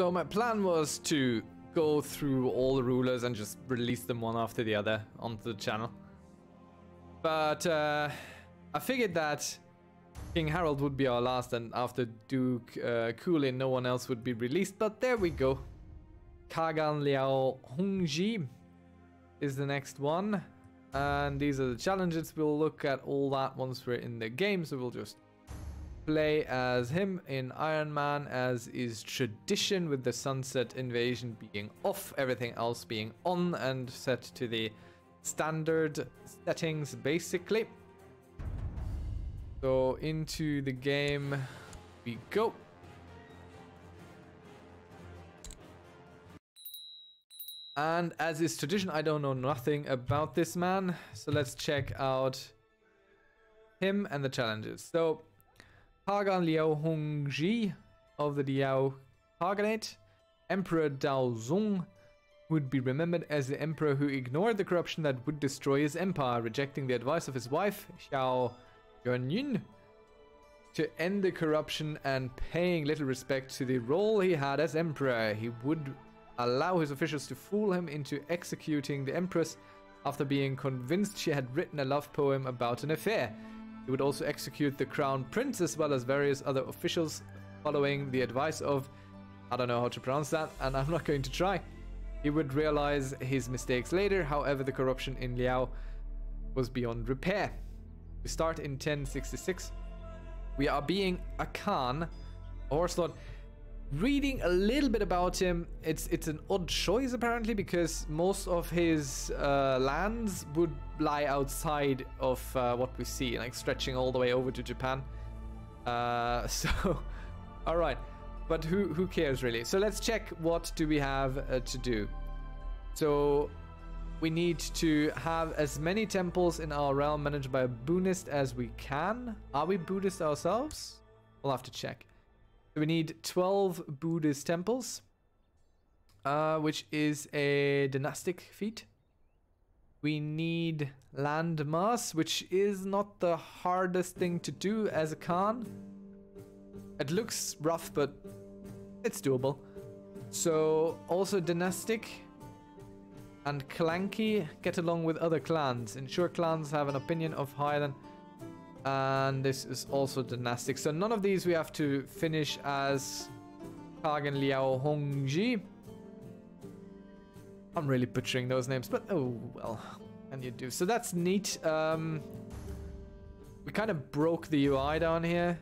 So my plan was to go through all the rulers and just release them one after the other onto the channel. But uh, I figured that King Harold would be our last and after Duke uh, Kulin no one else would be released. But there we go. Khagan Liao Hongji is the next one. And these are the challenges. We'll look at all that once we're in the game. So we'll just play as him in Iron Man as is tradition with the sunset invasion being off, everything else being on and set to the standard settings basically. So into the game we go. And as is tradition, I don't know nothing about this man. So let's check out him and the challenges. So Khagan Liao Hongji of the Liao Khaganate, Emperor Dao Zong would be remembered as the emperor who ignored the corruption that would destroy his empire, rejecting the advice of his wife, Xiao Yuanyun, to end the corruption and paying little respect to the role he had as emperor. He would allow his officials to fool him into executing the empress after being convinced she had written a love poem about an affair. He would also execute the crown prince as well as various other officials following the advice of, I don't know how to pronounce that, and I'm not going to try. He would realize his mistakes later, however, the corruption in Liao was beyond repair. We start in 1066. We are being a Khan, a horse lord. Reading a little bit about him, it's it's an odd choice apparently because most of his uh, lands would lie outside of uh, what we see, like stretching all the way over to Japan. Uh, so, all right, but who who cares really? So let's check what do we have uh, to do. So we need to have as many temples in our realm managed by a Buddhist as we can. Are we Buddhist ourselves? We'll have to check. We need 12 Buddhist temples, uh, which is a dynastic feat. We need land mass, which is not the hardest thing to do as a Khan. It looks rough, but it's doable. So also dynastic and clanky get along with other clans. Ensure clans have an opinion of Highland and this is also dynastic. So none of these we have to finish as Khagan Liao Hongji. I'm really butchering those names, but oh well, and you do. So that's neat. Um, we kind of broke the UI down here.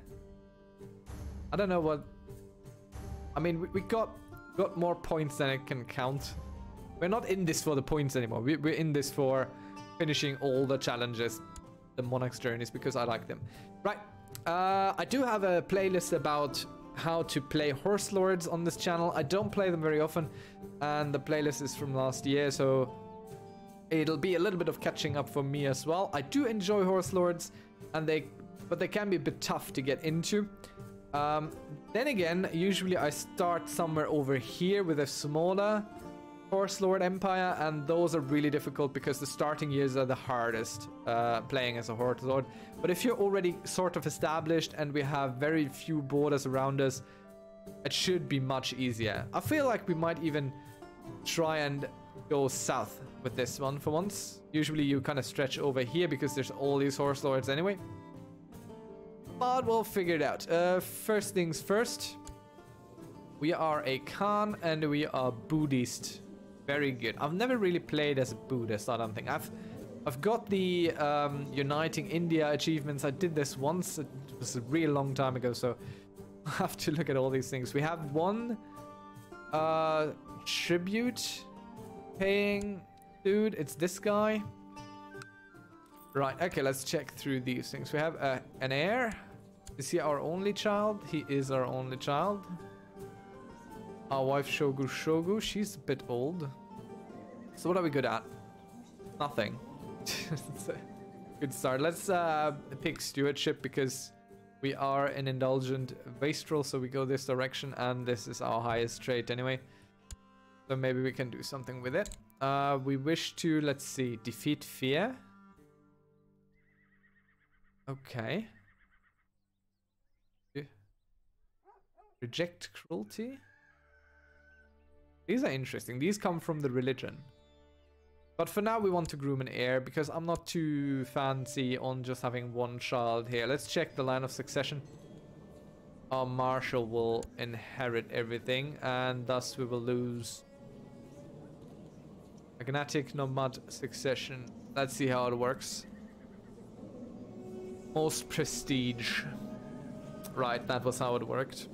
I don't know what. I mean, we, we got got more points than it can count. We're not in this for the points anymore. We, we're in this for finishing all the challenges the Monarch's Journeys because I like them. Right, uh, I do have a playlist about how to play Horse Lords on this channel. I don't play them very often, and the playlist is from last year, so it'll be a little bit of catching up for me as well. I do enjoy Horse Lords, and they, but they can be a bit tough to get into. Um, then again, usually I start somewhere over here with a smaller Horse Lord Empire, and those are really difficult because the starting years are the hardest uh, playing as a Horse Lord. But if you're already sort of established and we have very few borders around us, it should be much easier. I feel like we might even try and go south with this one for once. Usually you kind of stretch over here because there's all these Horse Lords anyway. But we'll figure it out. Uh, first things first. We are a Khan and we are Buddhist. Very good. I've never really played as a Buddhist, I don't think. I've I've got the um, Uniting India achievements. I did this once. It was a real long time ago, so I have to look at all these things. We have one uh, tribute paying dude. It's this guy. Right, okay, let's check through these things. We have uh, an heir. Is he our only child? He is our only child. Our wife Shogu Shogu, she's a bit old. So what are we good at? Nothing. good start. Let's uh, pick stewardship because we are an indulgent wastrel, so we go this direction, and this is our highest trait anyway. So maybe we can do something with it. Uh, we wish to, let's see, defeat fear. Okay. Reject cruelty. These are interesting. These come from the religion. But for now, we want to groom an heir because I'm not too fancy on just having one child here. Let's check the line of succession. Our marshal will inherit everything and thus we will lose magnetic nomad succession. Let's see how it works. Most prestige. Right, that was how it worked.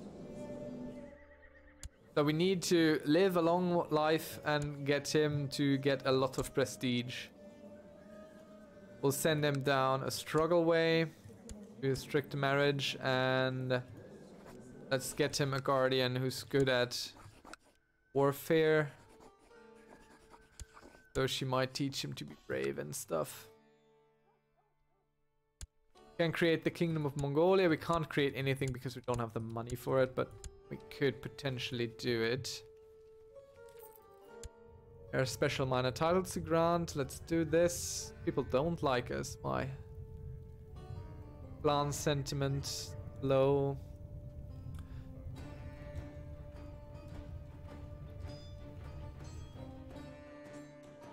So we need to live a long life and get him to get a lot of prestige. We'll send him down a struggle way, to a strict marriage, and let's get him a guardian who's good at warfare. Though she might teach him to be brave and stuff. Can create the Kingdom of Mongolia. We can't create anything because we don't have the money for it, but we could potentially do it. There are special minor titles to grant. Let's do this. People don't like us. Why? Clan sentiment low.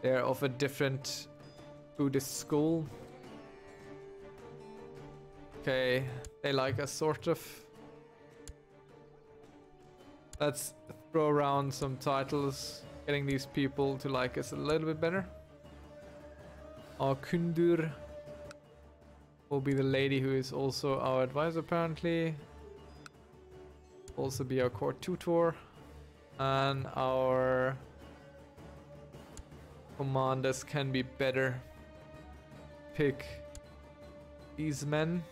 They're of a different Buddhist school. Okay, they like us sort of. Let's throw around some titles, getting these people to like us a little bit better. Our Kundur will be the lady who is also our advisor apparently. Also be our court tutor. And our commanders can be better. Pick these men.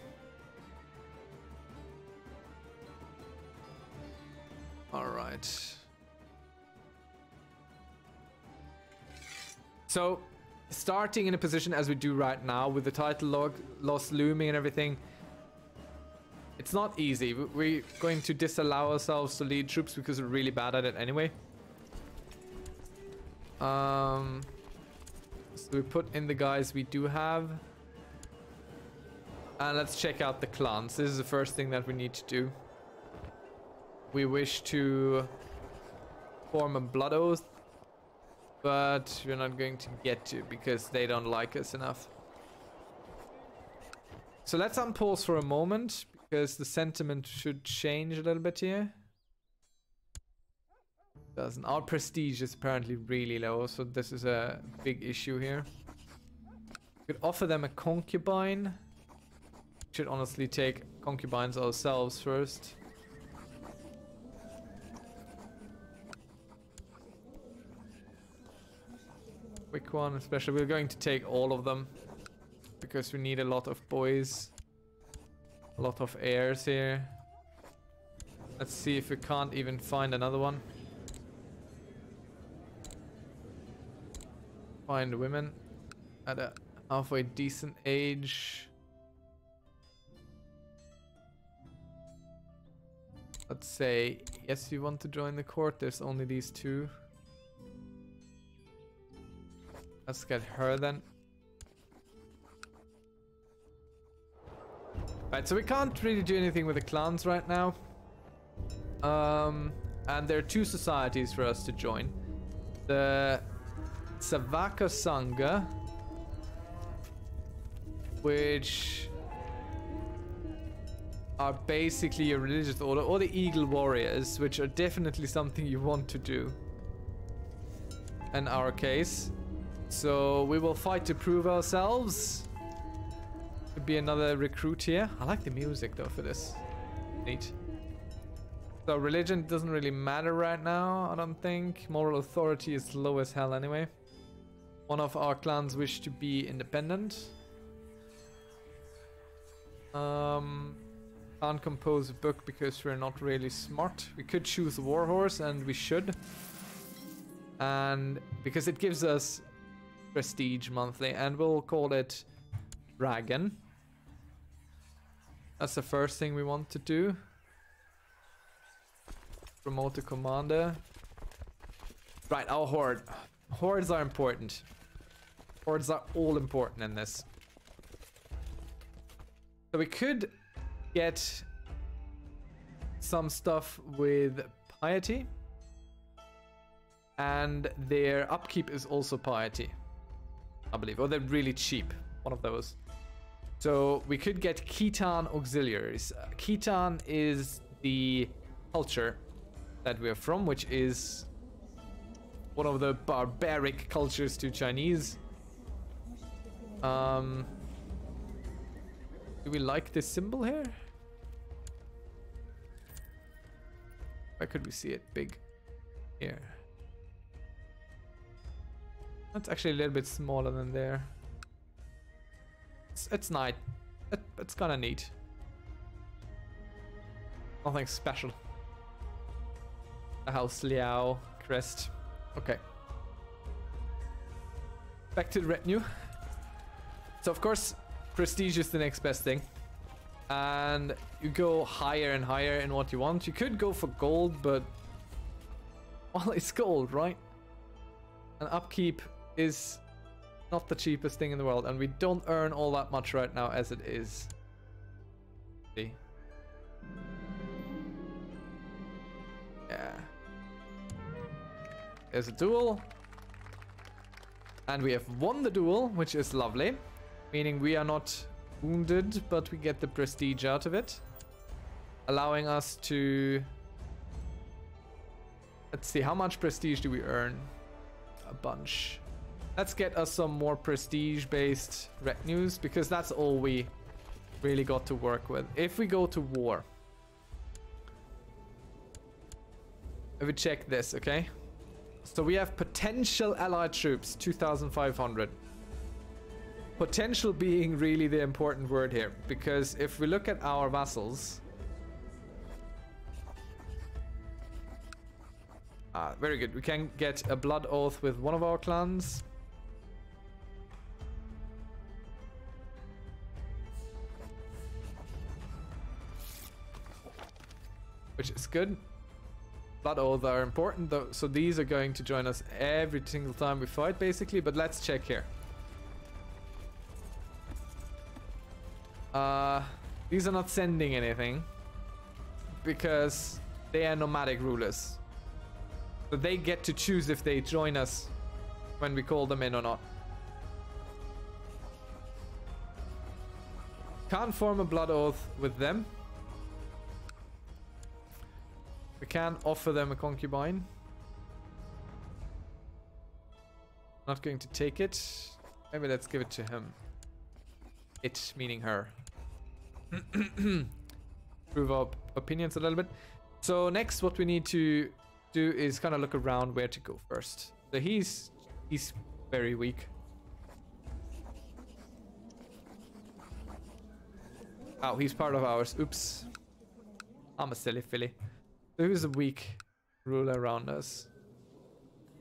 Alright. So, starting in a position as we do right now, with the title log loss looming and everything, it's not easy. We're going to disallow ourselves to lead troops because we're really bad at it anyway. Um, so we put in the guys we do have. And let's check out the clans. This is the first thing that we need to do we wish to form a blood oath, but we're not going to get to because they don't like us enough. So let's unpause for a moment because the sentiment should change a little bit here. Doesn't. Our prestige is apparently really low, so this is a big issue here. Could offer them a concubine. Should honestly take concubines ourselves first. One, especially we're going to take all of them because we need a lot of boys, a lot of heirs here. Let's see if we can't even find another one. Find women at a halfway decent age. Let's say, yes, you want to join the court. There's only these two. Let's get her then. Right, so we can't really do anything with the clans right now. Um, and there are two societies for us to join. The Savaka Sangha, which are basically a religious order, or the Eagle Warriors, which are definitely something you want to do. In our case. So we will fight to prove ourselves. Could be another recruit here. I like the music though for this. Neat. So religion doesn't really matter right now, I don't think. Moral authority is low as hell anyway. One of our clans wish to be independent. Um, can't compose a book because we're not really smart. We could choose a warhorse and we should. And because it gives us prestige monthly, and we'll call it Dragon. That's the first thing we want to do. Promote the commander. Right, our horde. Hordes are important. Hordes are all important in this. So we could get some stuff with piety. and their upkeep is also piety, I believe, or they're really cheap. One of those. So we could get Khitan auxiliaries. Uh, Khitan is the culture that we're from, which is one of the barbaric cultures to Chinese. Um, do we like this symbol here? Where could we see it big? Here. That's actually a little bit smaller than there. It's, it's nice. It, it's kind of neat. Nothing special. The house Liao crest. Okay. Back to the retinue. So of course, prestige is the next best thing. And you go higher and higher in what you want. You could go for gold, but... Well, it's gold, right? And upkeep is not the cheapest thing in the world, and we don't earn all that much right now as it is. See? Yeah. There's a duel. And we have won the duel, which is lovely. Meaning we are not wounded, but we get the prestige out of it. Allowing us to... Let's see, how much prestige do we earn? A bunch. Let's get us some more prestige-based retinues, because that's all we really got to work with. If we go to war... If we check this, okay? So we have potential allied troops, 2,500. Potential being really the important word here, because if we look at our vassals... Ah, very good. We can get a blood oath with one of our clans. Which is good. Blood oaths are important though, so these are going to join us every single time we fight basically, but let's check here. Uh, these are not sending anything because they are nomadic rulers. So they get to choose if they join us when we call them in or not. Can't form a blood oath with them. We can offer them a concubine. Not going to take it. Maybe let's give it to him. It meaning her. Prove our opinions a little bit. So next what we need to do is kind of look around where to go first. So he's he's very weak. Oh, he's part of ours. Oops. I'm a silly filly. Who's a weak ruler around us?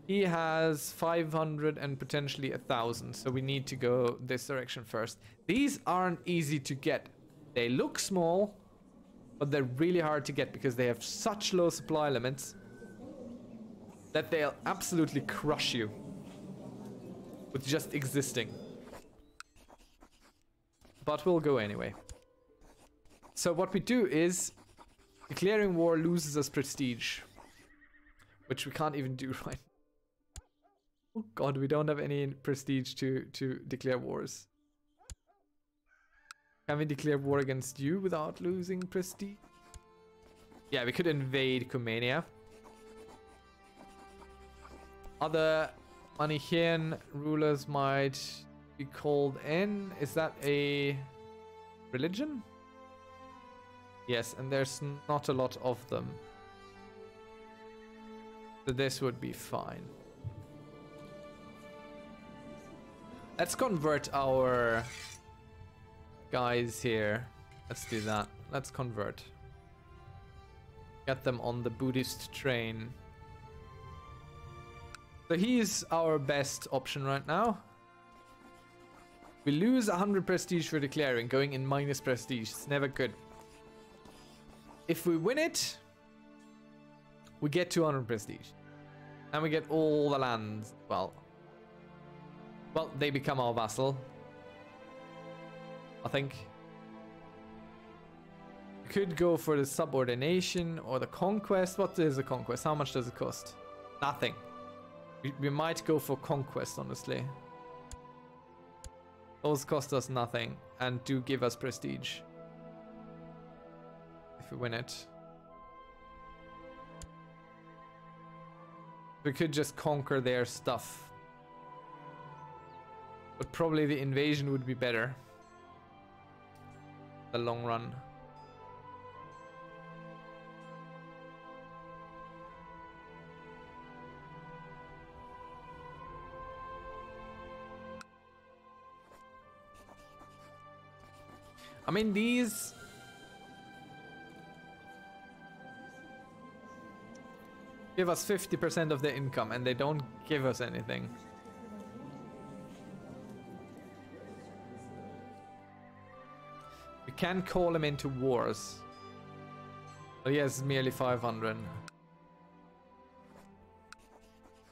He has 500 and potentially a thousand, so we need to go this direction first. These aren't easy to get. They look small, but they're really hard to get because they have such low supply limits that they'll absolutely crush you with just existing. But we'll go anyway. So what we do is Declaring war loses us prestige. Which we can't even do right Oh god, we don't have any prestige to, to declare wars. Can we declare war against you without losing prestige? Yeah, we could invade Cumania. Other Manichaean rulers might be called in. Is that a religion? Yes, and there's not a lot of them. So this would be fine. Let's convert our guys here. Let's do that. Let's convert. Get them on the Buddhist train. So he's our best option right now. We lose 100 prestige for declaring, going in minus prestige. It's never good. If we win it, we get 200 prestige. And we get all the lands. Well, well, they become our vassal. I think. We could go for the subordination or the conquest. What is the conquest? How much does it cost? Nothing. We, we might go for conquest, honestly. Those cost us nothing and do give us prestige. If we win it. We could just conquer their stuff. But probably the invasion would be better. The long run. I mean, these... Give us 50% of the income and they don't give us anything. We can call him into wars. But he has merely 500.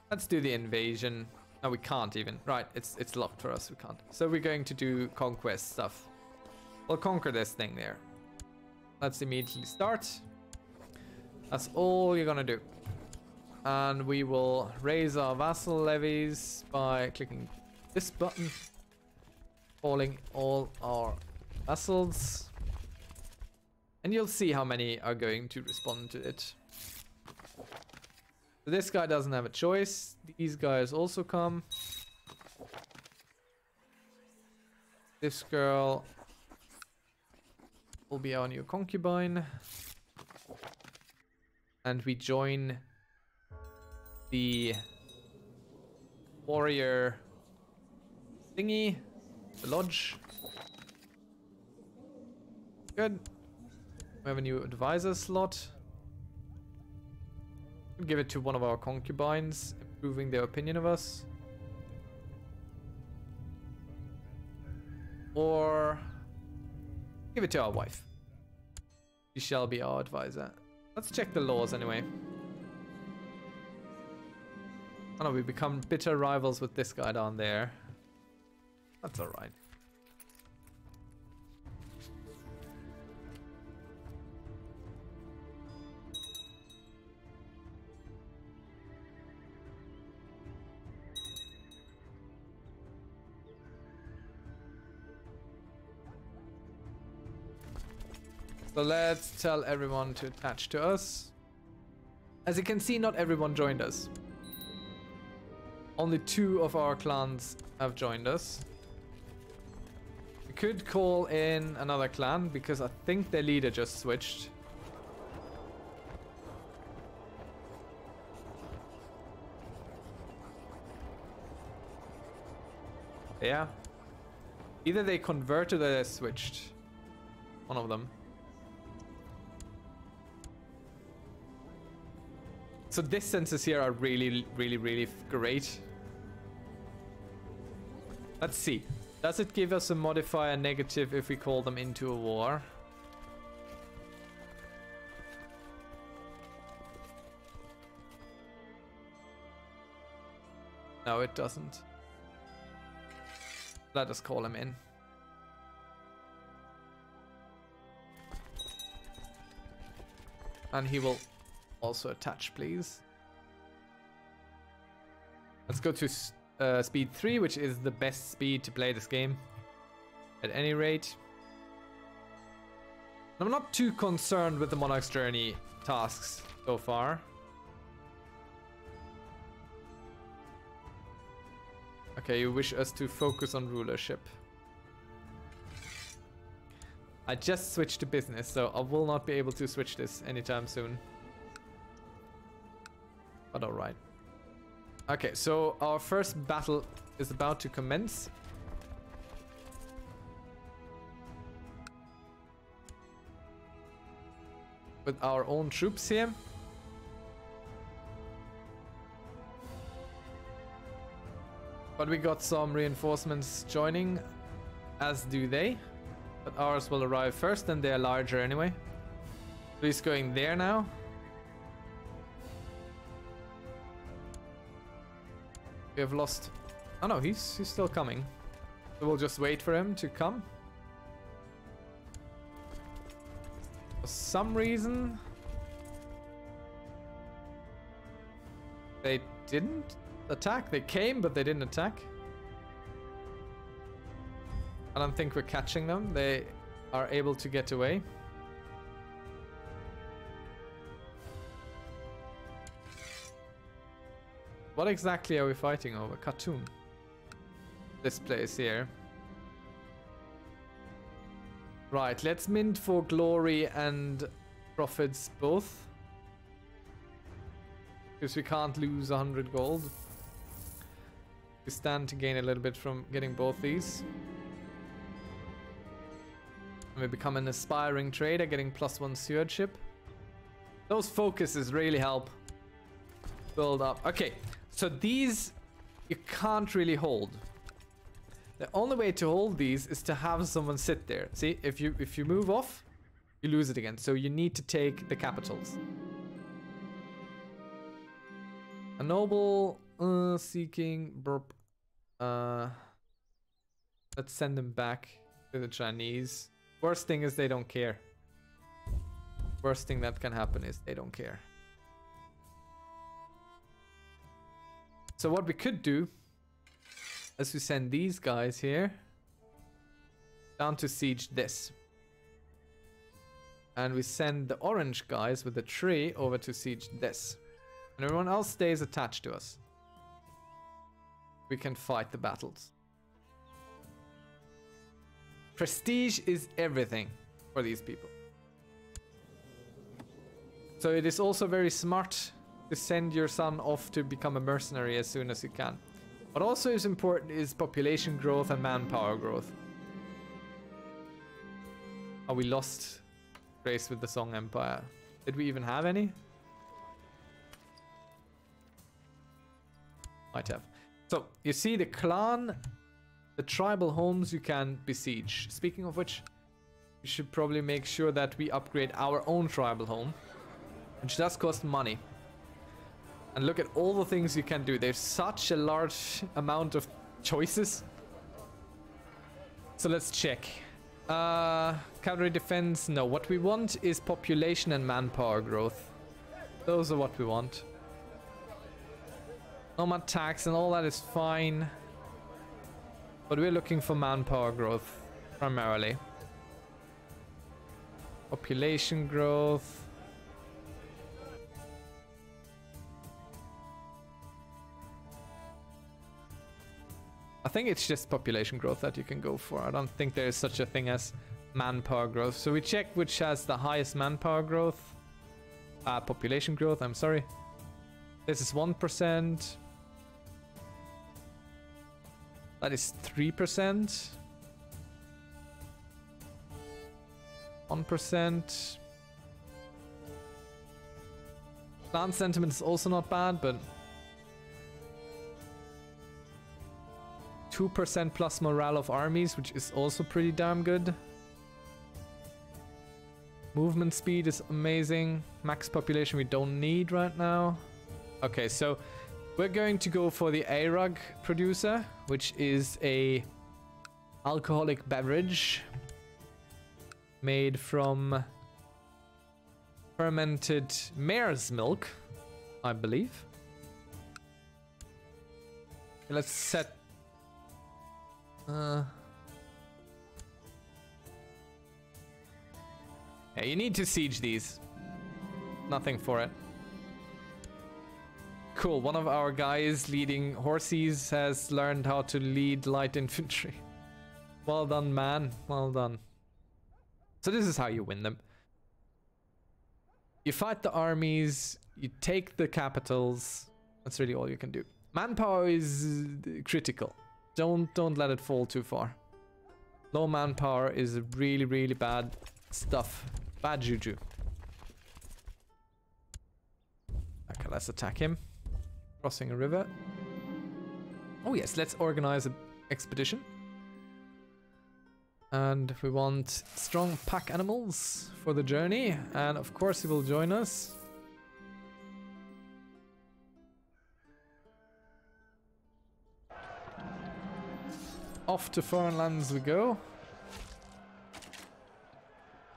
Let's do the invasion. No, we can't even. Right, it's it's locked for us. We can't. So we're going to do conquest stuff. We'll conquer this thing there. Let's immediately start. That's all you're gonna do. And we will raise our vassal levies by clicking this button. Calling all our vassals. And you'll see how many are going to respond to it. So this guy doesn't have a choice. These guys also come. This girl will be our new concubine. And we join the warrior thingy, the lodge. Good. We have a new advisor slot. We'll give it to one of our concubines, improving their opinion of us. Or Give it to our wife. She shall be our advisor. Let's check the laws anyway. Oh no, we become bitter rivals with this guy down there. That's alright. So let's tell everyone to attach to us. As you can see, not everyone joined us. Only two of our clans have joined us. We could call in another clan because I think their leader just switched. Yeah. Either they converted or they switched. One of them. So this census here are really, really, really great. Let's see. Does it give us a modifier negative if we call them into a war? No, it doesn't. Let us call him in. And he will also attach, please. Let's go to uh, speed 3, which is the best speed to play this game. At any rate. I'm not too concerned with the Monarch's Journey tasks so far. Okay, you wish us to focus on rulership. I just switched to business, so I will not be able to switch this anytime soon. But alright. Okay, so our first battle is about to commence. With our own troops here. But we got some reinforcements joining, as do they. But ours will arrive first and they're larger anyway. So he's going there now. We have lost... Oh no, he's, he's still coming. So we'll just wait for him to come. For some reason... They didn't attack. They came, but they didn't attack. I don't think we're catching them. They are able to get away. What exactly are we fighting over? Khartoum. This place here. Right, let's mint for glory and profits both. Because we can't lose 100 gold. We stand to gain a little bit from getting both these. And we become an aspiring trader, getting plus one stewardship. Those focuses really help build up. Okay, so these you can't really hold. The only way to hold these is to have someone sit there. See, if you if you move off, you lose it again. So you need to take the capitals. A noble uh, seeking burp. Uh, let's send them back to the Chinese. Worst thing is they don't care. Worst thing that can happen is they don't care. So what we could do is we send these guys here down to siege this. And we send the orange guys with the tree over to siege this. And everyone else stays attached to us. We can fight the battles. Prestige is everything for these people. So it is also very smart to send your son off to become a mercenary as soon as you can. What also is important is population growth and manpower growth. Oh, we lost grace with the Song Empire. Did we even have any? Might have. So, you see the clan, the tribal homes you can besiege. Speaking of which, we should probably make sure that we upgrade our own tribal home, which does cost money. And look at all the things you can do. There's such a large amount of choices. So let's check. Uh, cavalry defense, no. What we want is population and manpower growth. Those are what we want. Nomad tax and all that is fine. But we're looking for manpower growth, primarily. Population growth. I think it's just population growth that you can go for. I don't think there is such a thing as manpower growth. So we check which has the highest manpower growth. Uh, population growth, I'm sorry. This is 1%. That is 3%. 1%. Clan sentiment is also not bad, but 2% plus morale of armies, which is also pretty damn good. Movement speed is amazing. Max population we don't need right now. Okay, so we're going to go for the Arug producer, which is a alcoholic beverage made from fermented mare's milk, I believe. Let's set uh. Yeah, you need to siege these. Nothing for it. Cool, one of our guys leading horses has learned how to lead light infantry. Well done, man. Well done. So this is how you win them. You fight the armies, you take the capitals. That's really all you can do. Manpower is critical. Don't don't let it fall too far. Low manpower is really really bad stuff. Bad juju. Okay, let's attack him. Crossing a river. Oh yes, let's organize an expedition. And we want strong pack animals for the journey. And of course he will join us. Off to foreign lands we go.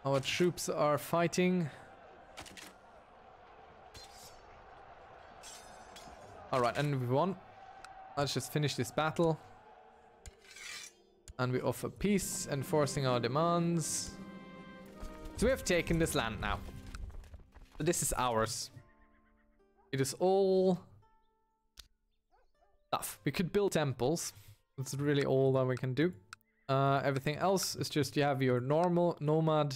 Our troops are fighting. Alright, and we won. Let's just finish this battle. And we offer peace, enforcing our demands. So we have taken this land now. This is ours. It is all stuff. We could build temples. That's really all that we can do. Uh, everything else is just you have your normal nomad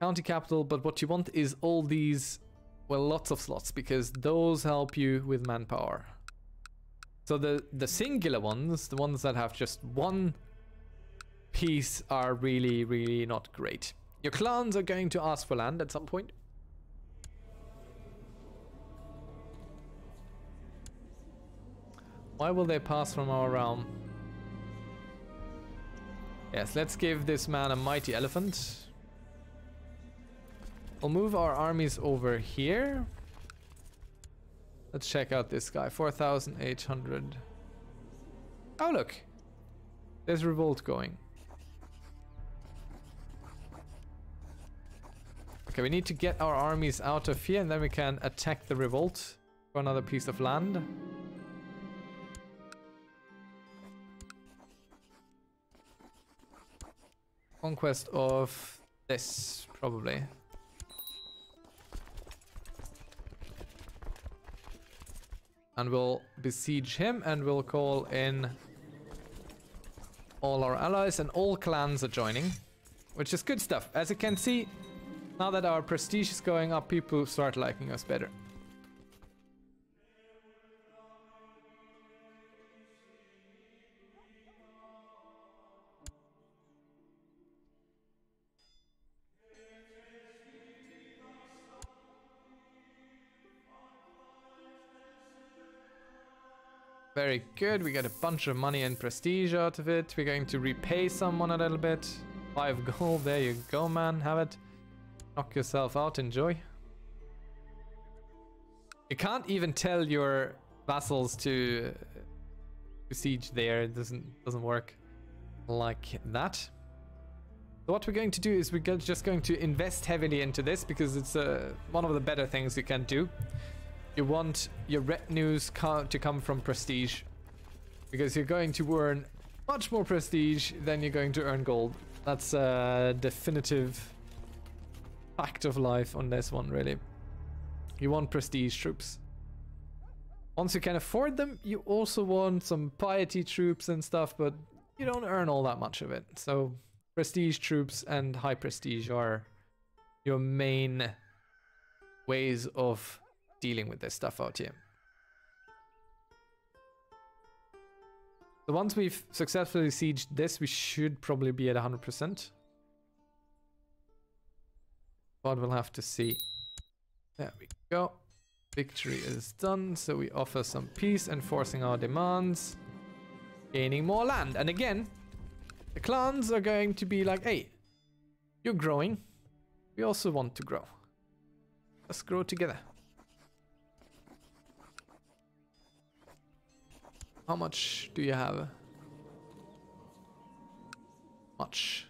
county capital, but what you want is all these, well, lots of slots because those help you with manpower. So the, the singular ones, the ones that have just one piece are really, really not great. Your clans are going to ask for land at some point. Why will they pass from our realm? Yes, let's give this man a mighty elephant. We'll move our armies over here. Let's check out this guy. 4,800. Oh, look. There's revolt going. Okay, we need to get our armies out of here and then we can attack the revolt for another piece of land. Conquest of this, probably. And we'll besiege him and we'll call in all our allies and all clans are joining. Which is good stuff. As you can see, now that our prestige is going up, people start liking us better. Very good. We get a bunch of money and prestige out of it. We're going to repay someone a little bit. Five gold. There you go, man. Have it. Knock yourself out. Enjoy. You can't even tell your vassals to besiege there. It doesn't doesn't work like that. So what we're going to do is we're just going to invest heavily into this because it's uh, one of the better things you can do. You want your retinues to come from prestige. Because you're going to earn much more prestige than you're going to earn gold. That's a definitive fact of life on this one, really. You want prestige troops. Once you can afford them, you also want some piety troops and stuff, but you don't earn all that much of it. So prestige troops and high prestige are your main ways of dealing with this stuff out here. So once we've successfully sieged this, we should probably be at 100%. But we'll have to see. There we go. Victory is done, so we offer some peace, enforcing our demands. Gaining more land. And again, the clans are going to be like, hey, you're growing. We also want to grow. Let's grow together. How much do you have? Much.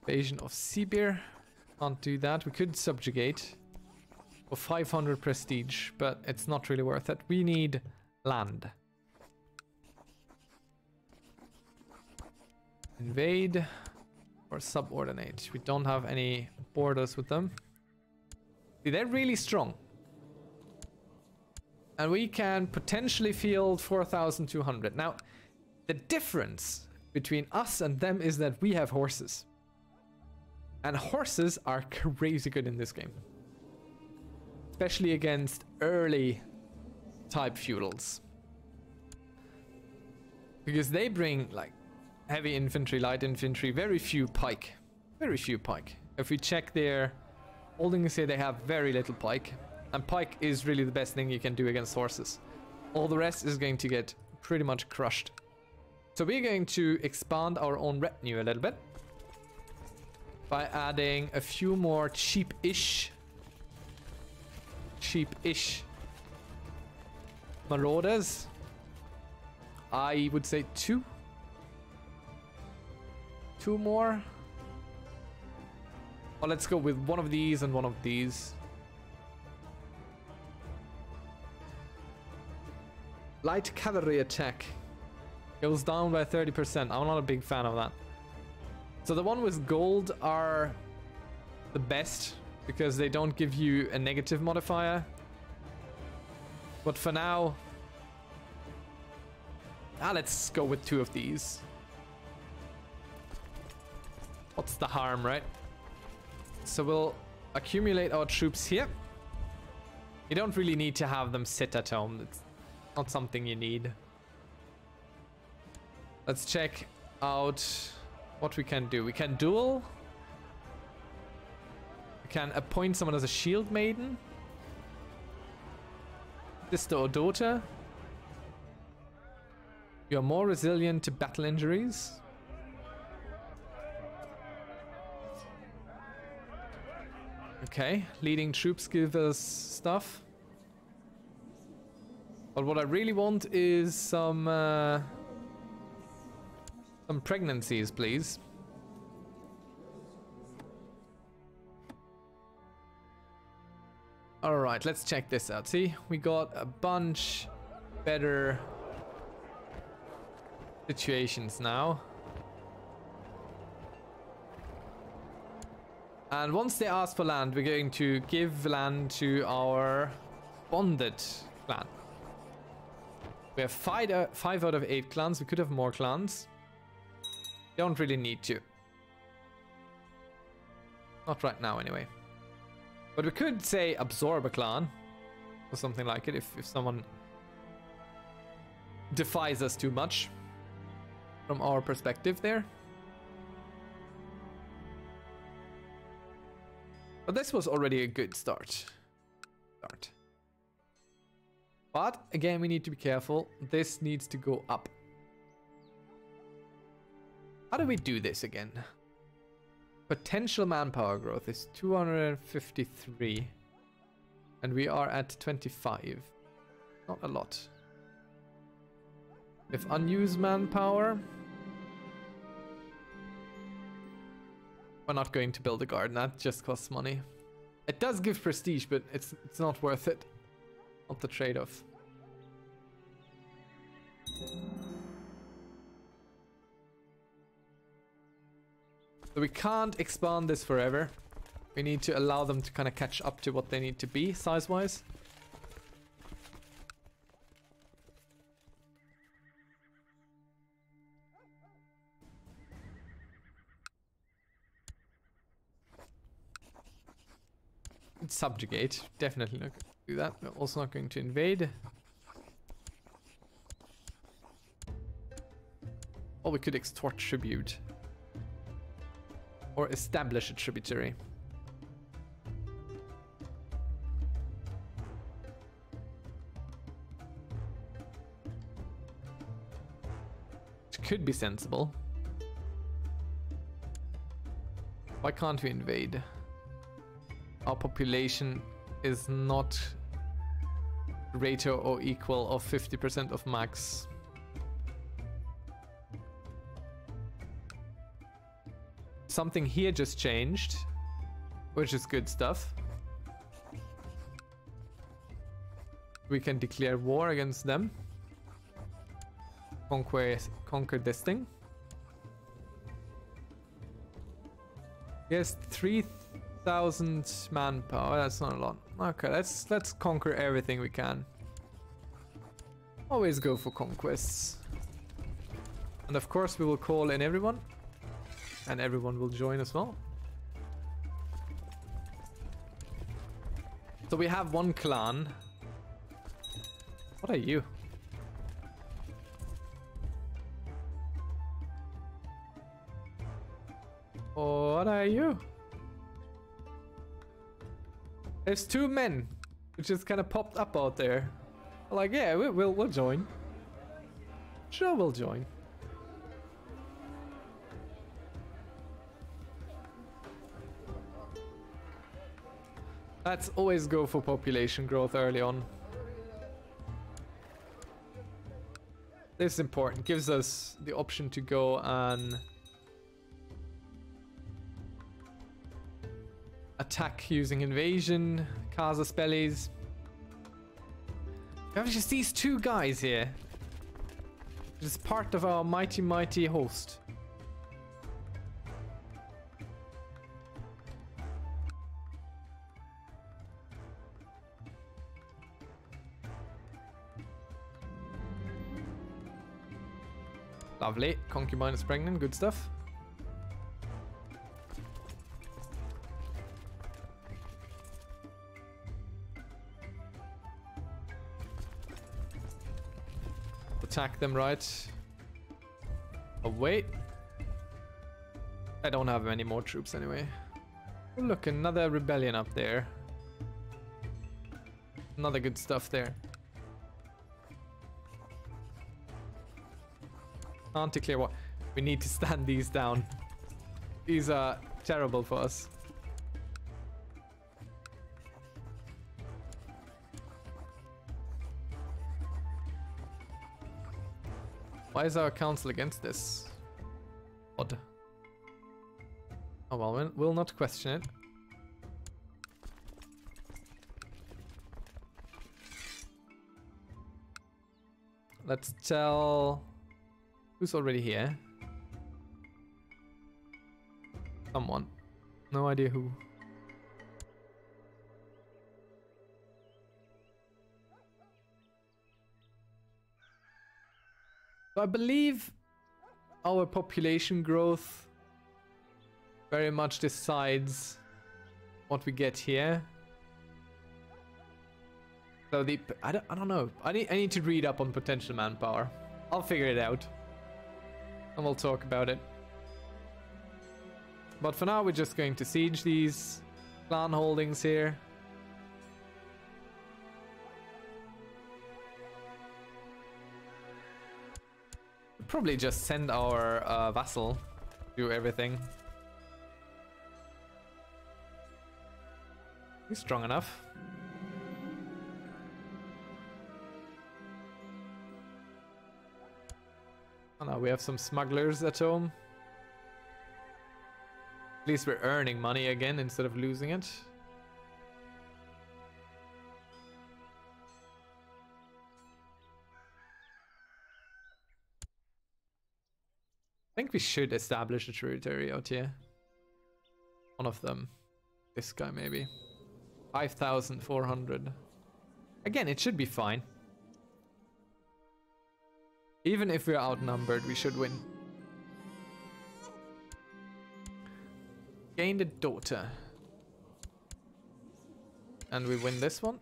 Invasion of Sibir. Can't do that. We could subjugate for 500 prestige, but it's not really worth it. We need land. Invade or subordinate. We don't have any borders with them. See, they're really strong. And we can potentially field 4,200. Now, the difference between us and them is that we have horses. And horses are crazy good in this game. Especially against early type feudals. Because they bring like heavy infantry, light infantry, very few pike. Very few pike. If we check their holdings here, they have very little pike. And pike is really the best thing you can do against horses. All the rest is going to get pretty much crushed. So we're going to expand our own retinue a little bit. By adding a few more cheap-ish cheap-ish marauders. I would say two. Two more. Well, let's go with one of these and one of these. Light cavalry attack goes down by 30%. I'm not a big fan of that. So the one with gold are the best because they don't give you a negative modifier. But for now, ah, let's go with two of these. What's the harm, right? So we'll accumulate our troops here. You don't really need to have them sit at home. It's not something you need. Let's check out what we can do. We can duel. We can appoint someone as a shield maiden. Sister or daughter. You are more resilient to battle injuries. Okay, leading troops give us stuff. But what I really want is some uh, some pregnancies, please. All right, let's check this out. See, we got a bunch better situations now. And once they ask for land, we're going to give land to our bonded clan. We have five, uh, five out of eight clans. We could have more clans. Don't really need to. Not right now, anyway. But we could say absorb a clan. Or something like it if, if someone defies us too much. From our perspective there. But this was already a good start. Start. But again, we need to be careful. This needs to go up. How do we do this again? Potential manpower growth is 253. And we are at 25. Not a lot. If unused manpower, We're not going to build a garden, that just costs money. It does give prestige, but it's it's not worth it. Not the trade-off. So we can't expand this forever. We need to allow them to kind of catch up to what they need to be size-wise. subjugate. Definitely not to do that. We're also not going to invade. Or we could extort tribute. Or establish a tributary. It could be sensible. Why can't we invade? our population is not greater or equal of 50% of max. Something here just changed, which is good stuff. We can declare war against them. Conquer, conquer this thing. Yes, three thousand manpower. That's not a lot. Okay, let's let's conquer everything we can. Always go for conquests. And of course we will call in everyone. And everyone will join as well. So we have one clan. What are you? What are you? There's two men who just kind of popped up out there. Like, yeah, we, we'll we'll join. Sure, we'll join. Let's always go for population growth early on. This is important. Gives us the option to go and attack using invasion, casus bellis. We have just these two guys here. It's part of our mighty, mighty host. Lovely. Concubine is pregnant. Good stuff. Attack them right. Oh, wait. I don't have any more troops anyway. Oh, look, another rebellion up there. Another good stuff there. Anti-clear what? We need to stand these down. These are terrible for us. Why is our council against this? Odd. Oh well, we'll, not question it. Let's tell... Who's already here? Someone. No idea who. So I believe our population growth very much decides what we get here. So the I don't I don't know. I need I need to read up on potential manpower. I'll figure it out. And we'll talk about it. But for now we're just going to siege these clan holdings here. Probably just send our uh, vassal do everything. He's strong enough. Oh no, we have some smugglers at home. At least we're earning money again instead of losing it. I think we should establish a tributary out here. One of them. This guy maybe. 5,400. Again, it should be fine. Even if we're outnumbered, we should win. Gained a daughter. And we win this one.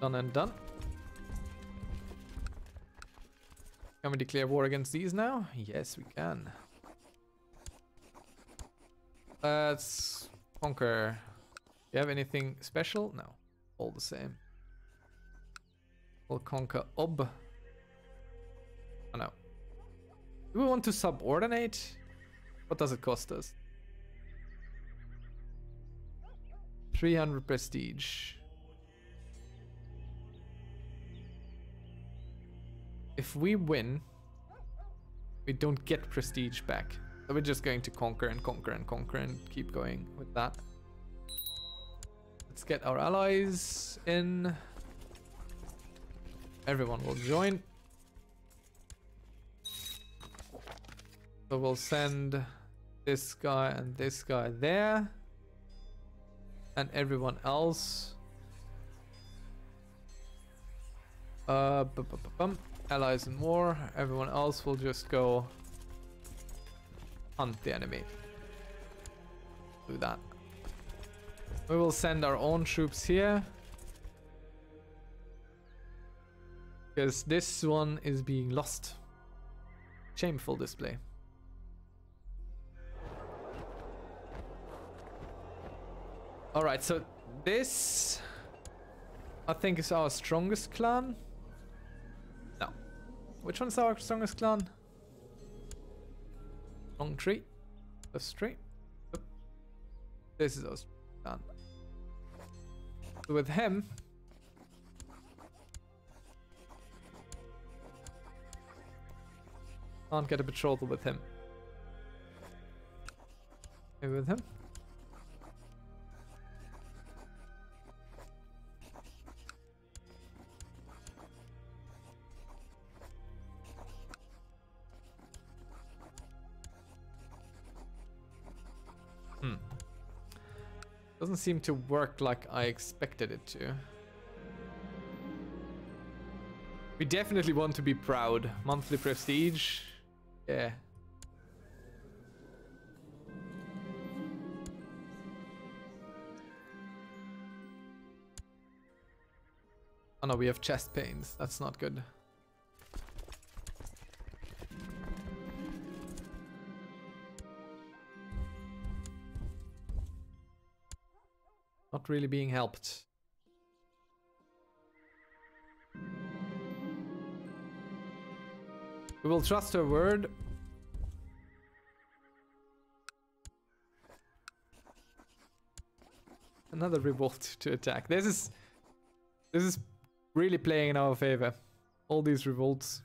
Done and done. Can we declare war against these now? Yes, we can. Let's conquer. Do you have anything special? No. All the same. We'll conquer Ob. Oh no. Do we want to subordinate? What does it cost us? 300 prestige. If we win, we don't get prestige back. So we're just going to conquer and conquer and conquer and keep going with that. Let's get our allies in. Everyone will join. So we'll send this guy and this guy there. And everyone else. Uh, bu -bu -bu allies in war. Everyone else will just go hunt the enemy. Do that. We will send our own troops here. Because this one is being lost. Shameful display. Alright, so this I think is our strongest clan. Which one's our strongest clan? Long tree. The street. This is our clan. So with him, can't get a betrothal with him. Maybe with him. Doesn't seem to work like I expected it to. We definitely want to be proud. Monthly prestige. Yeah. Oh no, we have chest pains. That's not good. Not really being helped. We will trust her word. Another revolt to attack. This is this is really playing in our favor. All these revolts.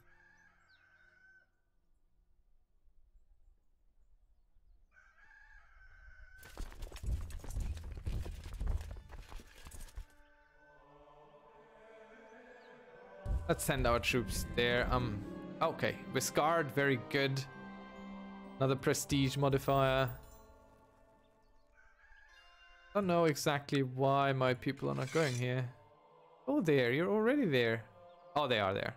Let's send our troops there. Um, okay, Viscard, very good. Another prestige modifier. I don't know exactly why my people are not going here. Oh, there, you're already there. Oh, they are there.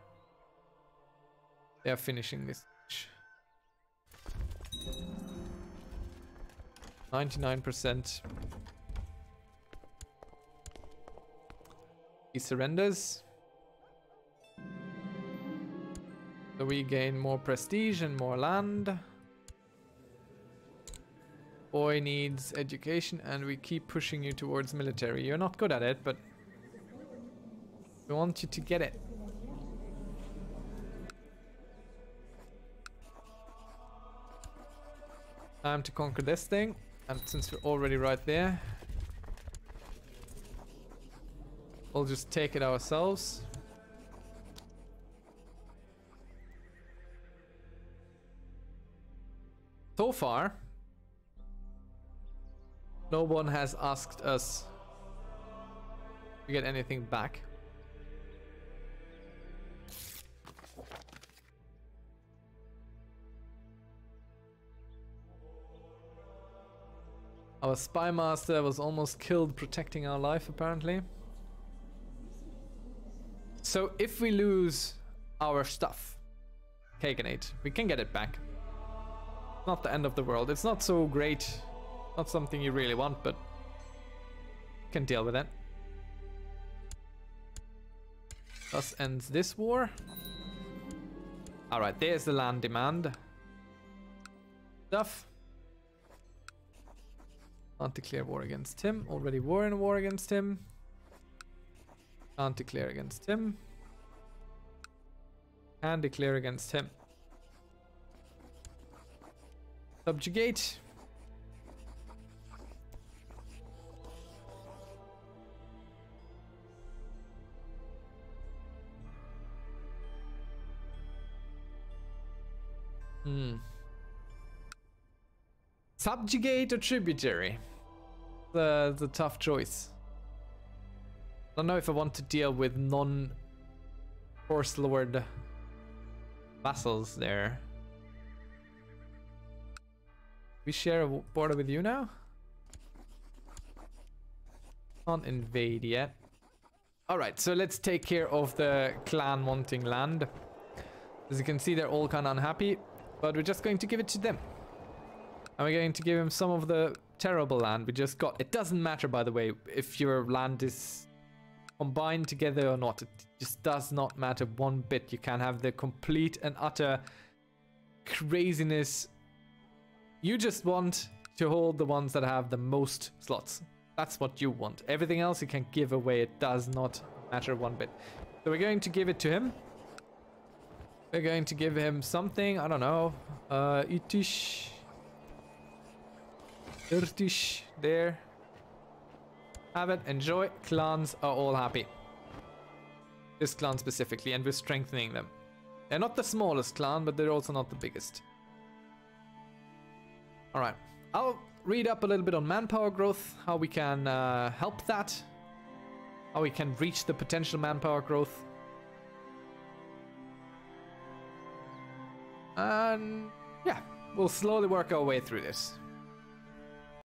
They are finishing this. 99%. He surrenders. We gain more prestige and more land. Boy needs education and we keep pushing you towards military. You're not good at it, but we want you to get it. Time to conquer this thing. And since we're already right there, we'll just take it ourselves. So far, no one has asked us to get anything back. Our spy master was almost killed protecting our life apparently. So if we lose our stuff, Khaganate, we can get it back not the end of the world. It's not so great. Not something you really want, but can deal with it. Thus ends this war. Alright, there's the land demand. Stuff. Can't declare war against him. Already war in war against him. Can't declare against him. Can declare against him. Subjugate. Hmm. Subjugate or tributary? The the tough choice. I don't know if I want to deal with non Horse Lord vassals there. We share a border with you now? Can't invade yet. Alright, so let's take care of the clan wanting land. As you can see, they're all kind of unhappy, but we're just going to give it to them. And we're going to give him some of the terrible land we just got. It doesn't matter, by the way, if your land is combined together or not. It just does not matter one bit. You can have the complete and utter craziness you just want to hold the ones that have the most slots. That's what you want. Everything else you can give away. It does not matter one bit. So we're going to give it to him. We're going to give him something. I don't know. Uh, Itish. Irtish. There. Have it. Enjoy. Clans are all happy. This clan specifically. And we're strengthening them. They're not the smallest clan, but they're also not the biggest. All right. I'll read up a little bit on manpower growth, how we can uh, help that, how we can reach the potential manpower growth. And yeah, we'll slowly work our way through this.